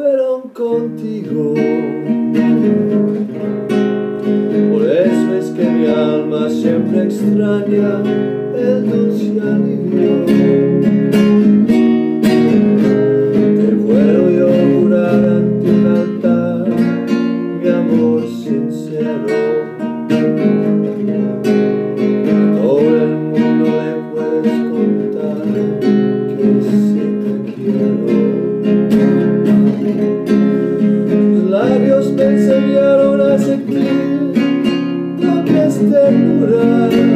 fueron contigo. Por eso es que mi alma siempre extraña el dulce alivio. labios me enseñaron a sentir lo que es mural